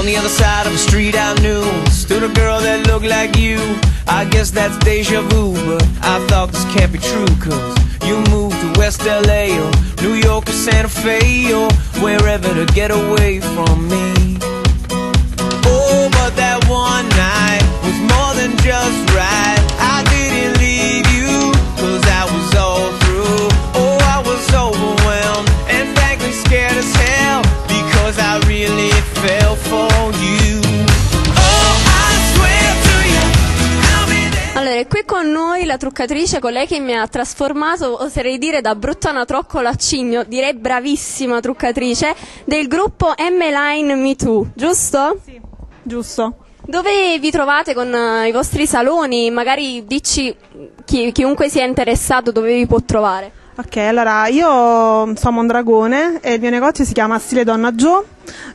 On the other side of the street I knew. Stood a girl that looked like you. I guess that's deja vu But I thought this can't be true Cause you moved to West LA Or New York or Santa Fe Or wherever to get away from me. Truccatrice, colei che mi ha trasformato, oserei dire, da bruttana troccola a cigno, direi bravissima truccatrice, del gruppo M-Line Me Too, giusto? Sì, giusto. Dove vi trovate con eh, i vostri saloni? Magari dici chi- chiunque sia interessato dove vi può trovare. Ok, allora io a Mondragone e il mio negozio si chiama Stile Donna Joe,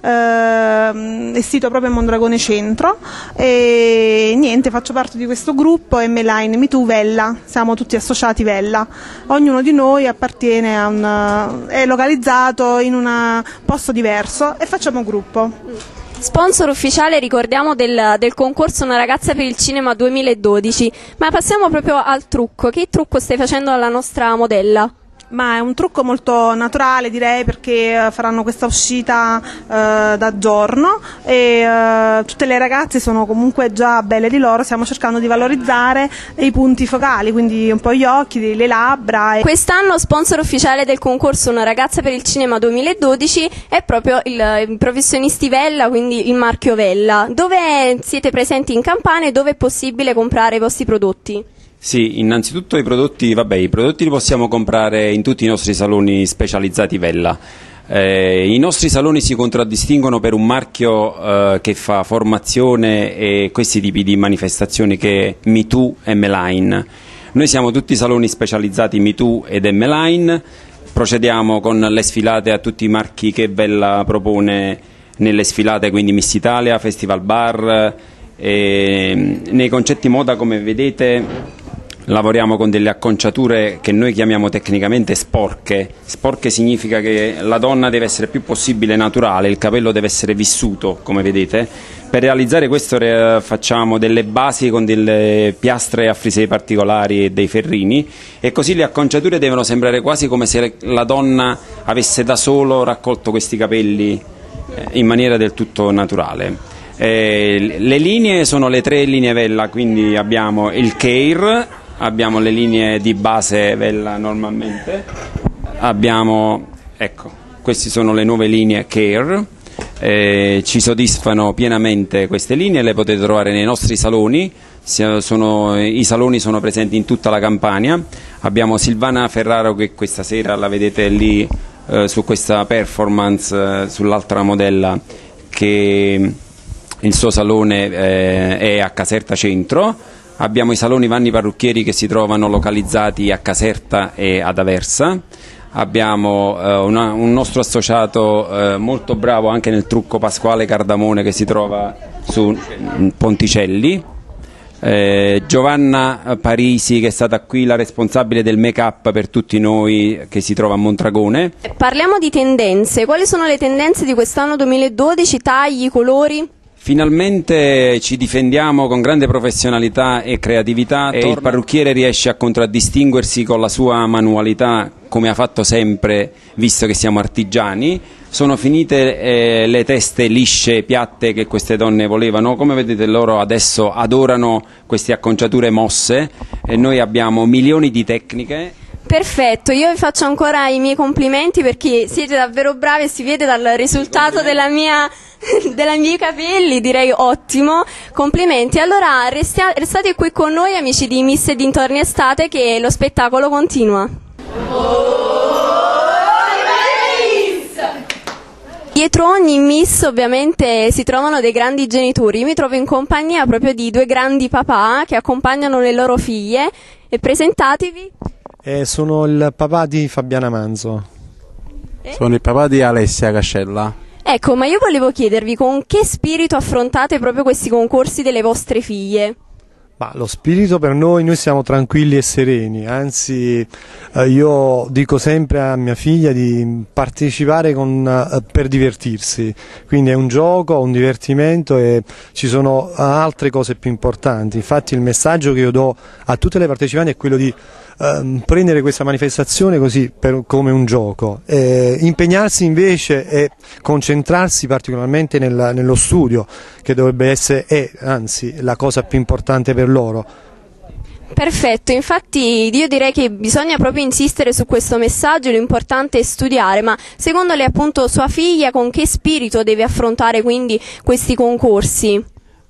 ehm, è sito proprio a Mondragone Centro e niente, faccio parte di questo gruppo M-Line Me Too Vella, siamo tutti associati Vella. Ognuno di noi appartiene a un, è localizzato in un posto diverso e facciamo gruppo. Sponsor ufficiale, ricordiamo, del, del concorso Una ragazza per il cinema 2012. Ma passiamo proprio al trucco. Che trucco stai facendo alla nostra modella? Ma è un trucco molto naturale direi perché eh, faranno questa uscita eh, da giorno e eh, tutte le ragazze sono comunque già belle di loro, stiamo cercando di valorizzare i punti focali, quindi un po' gli occhi, le labbra. E... Quest'anno sponsor ufficiale del concorso Una ragazza per il cinema 2012 è proprio il, i professionisti Vella, quindi il marchio Vella. Dove siete presenti in Campania e dove è possibile comprare i vostri prodotti? Sì, innanzitutto i prodotti, vabbè, i prodotti li possiamo comprare in tutti i nostri saloni specializzati Vella. Eh, I nostri saloni si contraddistinguono per un marchio eh, che fa formazione e questi tipi di manifestazioni che è MeToo e M-Line. Noi siamo tutti saloni specializzati MeToo ed M-Line, procediamo con le sfilate a tutti i marchi che Vella propone nelle sfilate, quindi Miss Italia, Festival Bar, e nei concetti moda come vedete lavoriamo con delle acconciature che noi chiamiamo tecnicamente sporche. Sporche significa che la donna deve essere più possibile naturale, il capello deve essere vissuto, come vedete. Per realizzare questo re- facciamo delle basi con delle piastre a frisei particolari e dei ferrini e così le acconciature devono sembrare quasi come se la donna avesse da solo raccolto questi capelli eh, in maniera del tutto naturale. Eh, le linee sono le tre linee Vella, quindi abbiamo il Care, abbiamo le linee di base Vella normalmente, abbiamo, ecco, queste sono le nuove linee Care, eh, ci soddisfano pienamente queste linee, le potete trovare nei nostri saloni, sono- i saloni sono presenti in tutta la Campania, abbiamo Silvana Ferraro che questa sera la vedete lì eh, su questa performance eh, sull'altra modella che il suo salone eh, è a Caserta Centro, abbiamo i saloni Vanni Parrucchieri che si trovano localizzati a Caserta e ad Aversa, abbiamo eh, una- un nostro associato eh, molto bravo anche nel trucco Pasquale Cardamone che si trova su Ponticelli, eh, Giovanna Parisi che è stata qui la responsabile del make up per tutti noi che si trova a Montragone. Parliamo di tendenze. Quali sono le tendenze di quest'anno 2012? Tagli, colori? Finalmente ci difendiamo con grande professionalità e creatività. E il parrucchiere riesce a contraddistinguersi con la sua manualità come ha fatto sempre visto che siamo artigiani. Sono finite eh, le teste lisce, piatte che queste donne volevano, come vedete loro adesso adorano queste acconciature mosse. E noi abbiamo milioni di tecniche Perfetto, io vi faccio ancora i miei complimenti perché siete davvero bravi e si vede dal risultato della mia, dei miei capelli, direi ottimo. Complimenti. Allora, restia- restate qui con noi amici di Miss e Dintorni Estate che lo spettacolo continua. Dietro ogni miss ovviamente si trovano dei grandi genitori, io mi trovo in compagnia proprio di due grandi papà che accompagnano le loro figlie e presentatevi. Eh, sono il papà di Fabiana Manzo. Sono il papà di Alessia Cascella. Ecco, ma io volevo chiedervi con che spirito affrontate proprio questi concorsi delle vostre figlie? Ma lo spirito per noi, noi siamo tranquilli e sereni, anzi eh, io dico sempre a mia figlia di partecipare con, eh, per divertirsi, quindi è un gioco, un divertimento e ci sono altre cose più importanti, infatti il messaggio che io do a tutte le partecipanti è quello di ehm, prendere questa manifestazione così per, come un gioco, eh, impegnarsi invece e concentrarsi particolarmente nel, nello studio che dovrebbe essere, è anzi la cosa più importante per loro. Perfetto, infatti io direi che bisogna proprio insistere su questo messaggio, l'importante è studiare, ma secondo lei appunto sua figlia con che spirito deve affrontare quindi questi concorsi?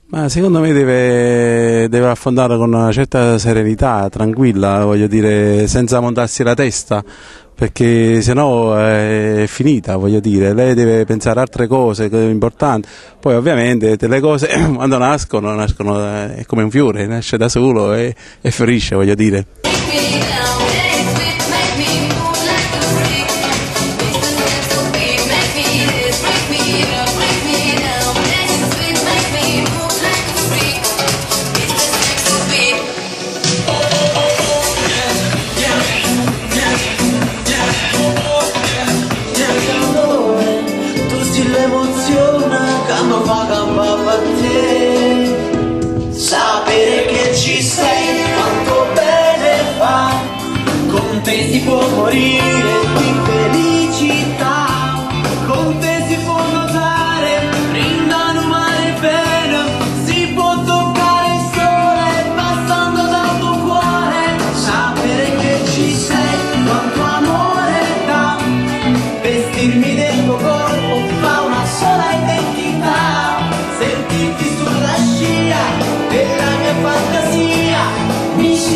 Ma secondo me deve, deve affrontare con una certa serenità, tranquilla, voglio dire, senza montarsi la testa, perché sennò è finita, voglio dire, lei deve pensare a altre cose importanti, poi ovviamente le cose quando nascono, nascono eh, è come un fiore, nasce da solo e, e fiorisce, voglio dire. Mi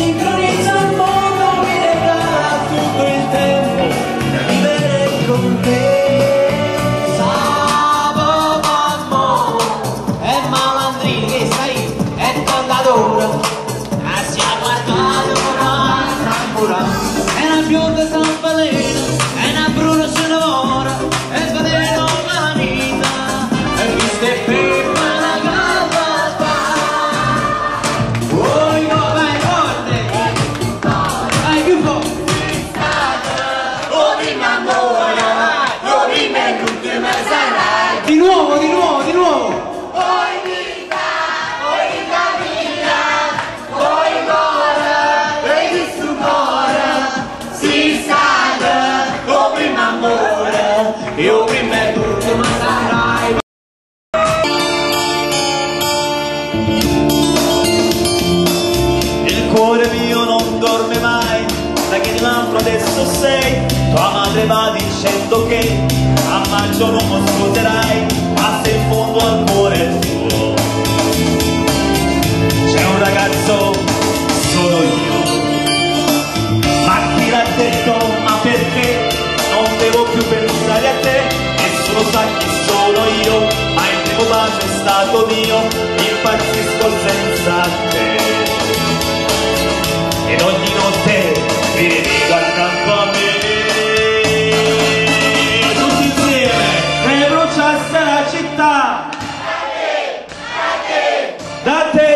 da che l'altro adesso sei. Tua madre va dicendo che a maggio non lo sposerai ma se in fondo al cuore tuo. C'è un ragazzo sono io. Ma chi l'ha detto? Ma perché? Non devo più pensare a te. Nessuno sa chi sono io Ma il primo bacio è stato mio. Impazzisco senza te. Ed ogni Date